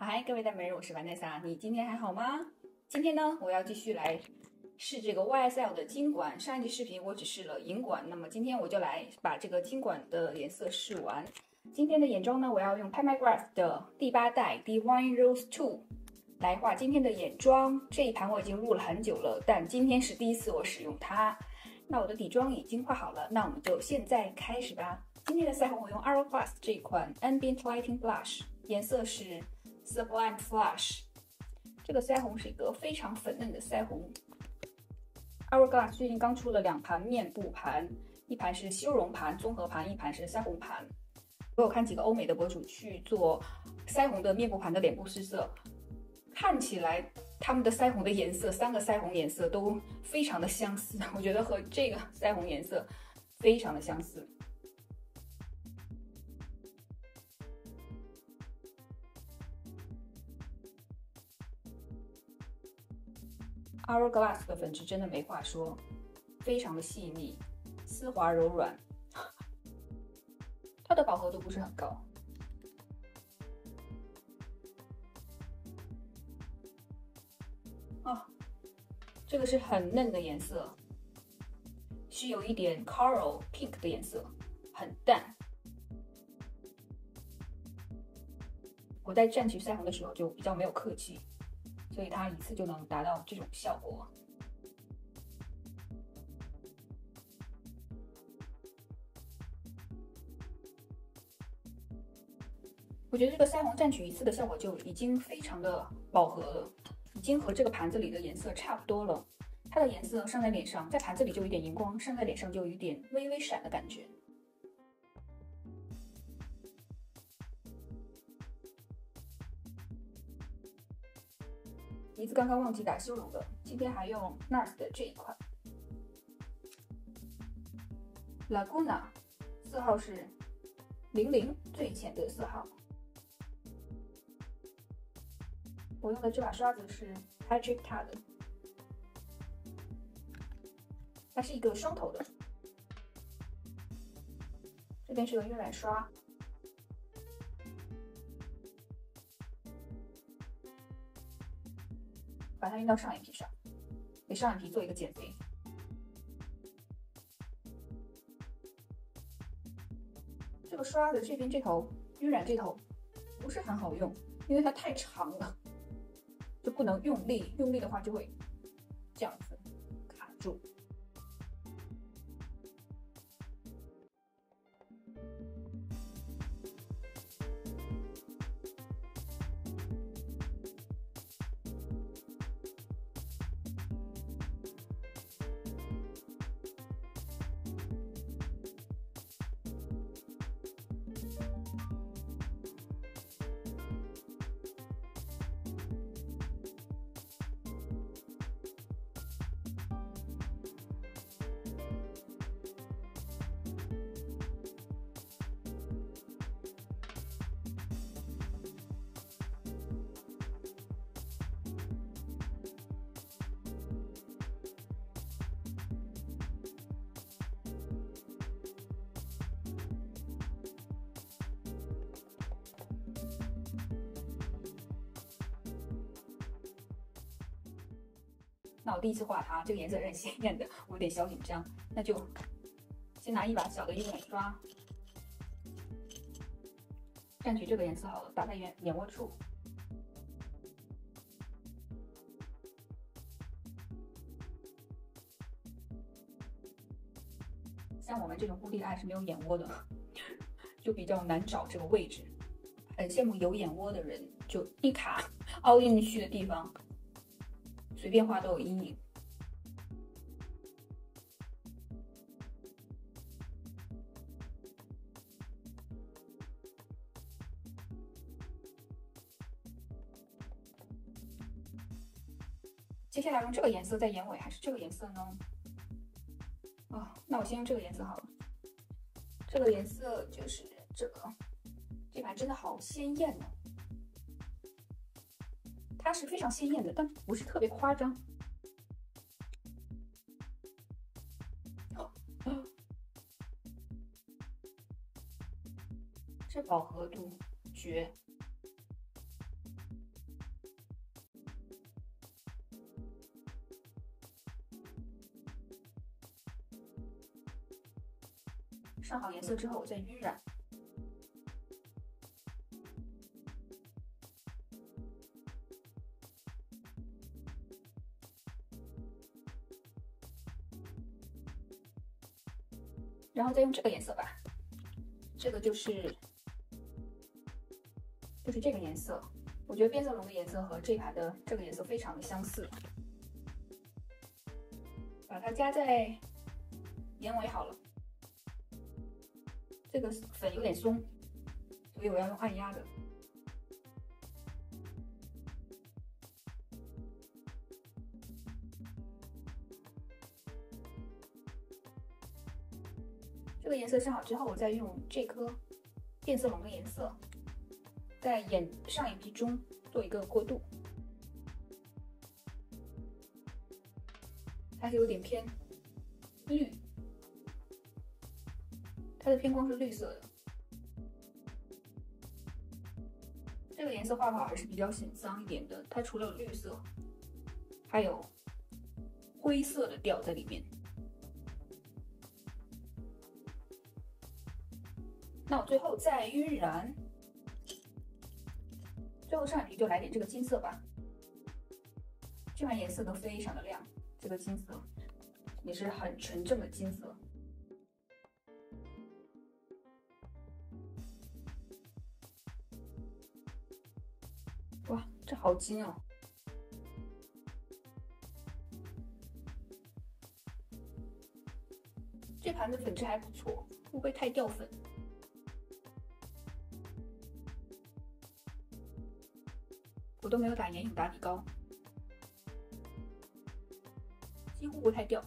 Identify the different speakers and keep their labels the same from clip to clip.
Speaker 1: 嗨，各位大美人，我是 Vanessa，你今天还好吗？今天呢，我要继续来试这个 YSL 的金管。上一期视频我只试了银管，那么今天我就来把这个金管的颜色试完。今天的眼妆呢，我要用 Pamagraph 的第八代 Divine Rose Two 来画今天的眼妆。这一盘我已经录了很久了，但今天是第一次我使用它。那我的底妆已经画好了，那我们就现在开始吧。今天的腮红我用 Hourglass 这款 Ambient Lighting Blush，颜色是 Sublime Flush。这个腮红是一个非常粉嫩的腮红。Hourglass 最近刚出了两盘面部盘，一盘是修容盘、综合盘，一盘是腮红盘。我有看几个欧美的博主去做腮红的面部盘的脸部试色，看起来他们的腮红的颜色，三个腮红颜色都非常的相似，我觉得和这个腮红颜色非常的相似。Hourglass 的粉质真的没话说，非常的细腻、丝滑柔软，它的饱和度不是很高。啊，这个是很嫩的颜色，是有一点 coral pink 的颜色，很淡。我在蘸取腮红的时候就比较没有客气。所以它一次就能达到这种效果。我觉得这个腮红蘸取一次的效果就已经非常的饱和了，已经和这个盘子里的颜色差不多了。它的颜色上在脸上，在盘子里就有点荧光，上在脸上就有一点微微闪的感觉。鼻子刚刚忘记打修容了，今天还用 NARS 的这一款 Laguna，色号是零零最浅的色号。我用的这把刷子是 Patrick Ta 的，它是一个双头的，这边是个晕染刷。把它晕到上眼皮上，给上眼皮做一个减肥。这个刷子这边这头晕染这头不是很好用，因为它太长了，就不能用力，用力的话就会这样子卡住。那我第一次画它，这个颜色是很鲜艳的，我有点小紧张。那就先拿一把小的晕染刷，蘸取这个颜色好了，打在眼眼窝处。像我们这种布地爱是没有眼窝的，就比较难找这个位置。很羡慕有眼窝的人，就一卡凹进去的地方。随便画都有阴影。接下来用这个颜色在眼尾，还是这个颜色呢？哦，那我先用这个颜色好了。这个颜色就是这个，这盘真的好鲜艳哦。它是非常鲜艳的但不是特别夸张。这饱和度绝。上好颜色之后我再晕染。然后再用这个颜色吧，这个就是就是这个颜色，我觉得变色龙的颜色和这盘的这个颜色非常的相似，把它加在眼尾好了。这个粉有点松，所以我要用按压的。这个颜色上好之后，我再用这颗变色龙的颜色，在眼上眼皮中做一个过渡，它是有点偏绿，它的偏光是绿色的。这个颜色画法还是比较显脏一点的，它除了绿色，还有灰色的调在里面。那我最后再晕染，最后上眼皮就来点这个金色吧。这款颜色都非常的亮，这个金色也是很纯正的金色。哇，这好金哦！这盘的粉质还不错，不会太掉粉。我都没有打眼影打底膏，几乎不太掉。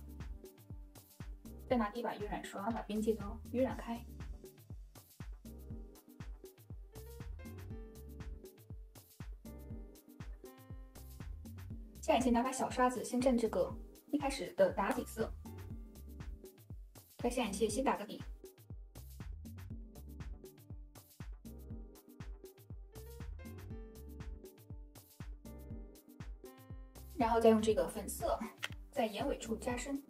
Speaker 1: 再拿一把晕染刷把边界都晕染开。下眼线拿把小刷子，先蘸这个一开始的打底色，在下眼线先打个底。然后再用这个粉色在眼尾处加深。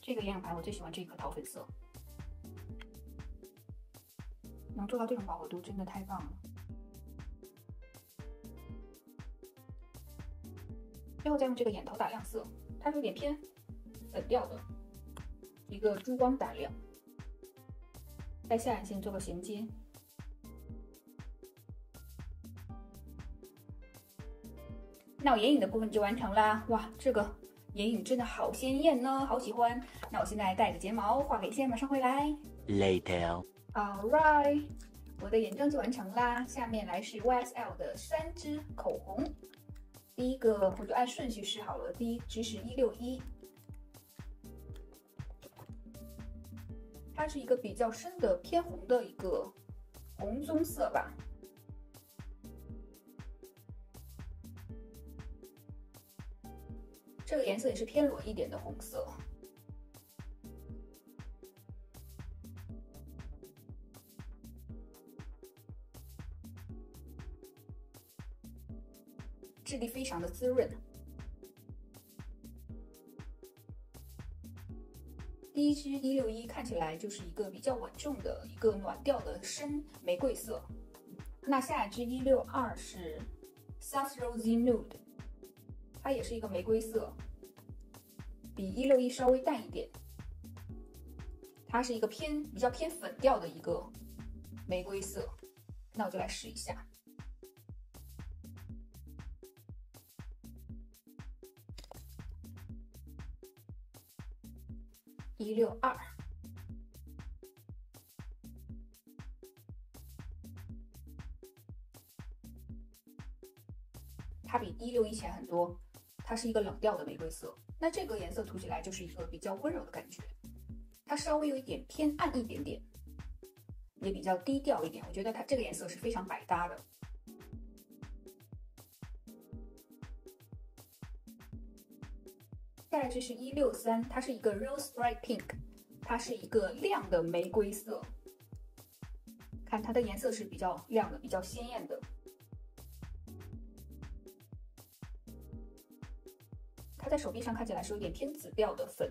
Speaker 1: 这个眼影盘我最喜欢这个桃粉色，能做到这种饱和度真的太棒了。最后再用这个眼头打亮色，它是有点偏粉调的一个珠光打亮，在下眼线做个衔接。那我眼影的部分就完成啦！哇，这个眼影真的好鲜艳呢，好喜欢。那我现在戴个睫毛，画个眼线，马上回来。Later，All right，我的眼妆就完成啦。下面来是 YSL 的三支口红，第一个我就按顺序试好了，第一支是一六一，它是一个比较深的偏红的一个红棕色吧。这个颜色也是偏裸一点的红色，质地非常的滋润。第一支一六一看起来就是一个比较稳重的一个暖调的深玫瑰色，那下一支一六二是 South Rosy Nude。它也是一个玫瑰色，比一六一稍微淡一点。它是一个偏比较偏粉调的一个玫瑰色，那我就来试一下。一六二。它比一六一浅很多。它是一个冷调的玫瑰色，那这个颜色涂起来就是一个比较温柔的感觉，它稍微有一点偏暗一点点，也比较低调一点。我觉得它这个颜色是非常百搭的。下一支是一六三，它是一个 Rose Bright Pink，它是一个亮的玫瑰色，看它的颜色是比较亮的，比较鲜艳的。它在手臂上看起来是有点偏紫调的粉。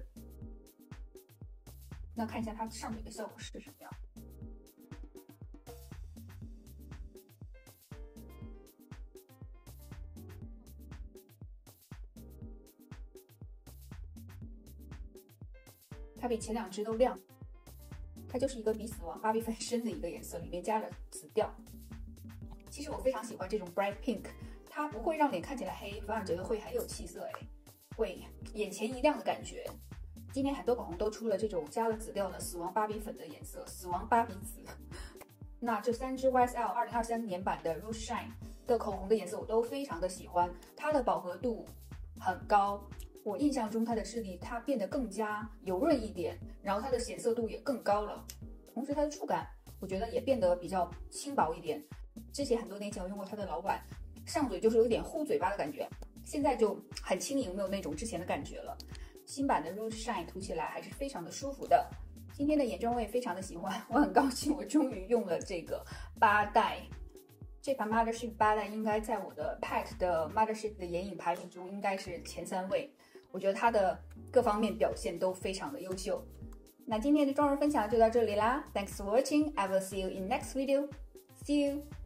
Speaker 1: 那看一下它上嘴的效果是什么样？它比前两支都亮，它就是一个比死亡芭比粉深的一个颜色，里面加了紫调。其实我非常喜欢这种 bright pink，它不会让脸看起来黑，反而觉得会很有气色，哎，会眼前一亮的感觉。今年很多口红都出了这种加了紫调的死亡芭比粉的颜色，死亡芭比紫。那这三支 YSL 二零二三年版的 Rouge Shine 的口红的颜色我都非常的喜欢，它的饱和度很高。我印象中它的质地它变得更加油润一点，然后它的显色度也更高了，同时它的触感我觉得也变得比较轻薄一点。之前很多年前我用过它的老版，上嘴就是有点糊嘴巴的感觉，现在就很轻盈，没有那种之前的感觉了。新版的 Rouge Shine 涂起来还是非常的舒服的。今天的眼妆我也非常的喜欢，我很高兴我终于用了这个八代。这盘 Mothership 八代应该在我的 Pat 的 Mothership 的眼影排名中应该是前三位。我觉得它的各方面表现都非常的优秀。那今天的妆容分享就到这里啦，Thanks for watching. I will see you in next video. See you.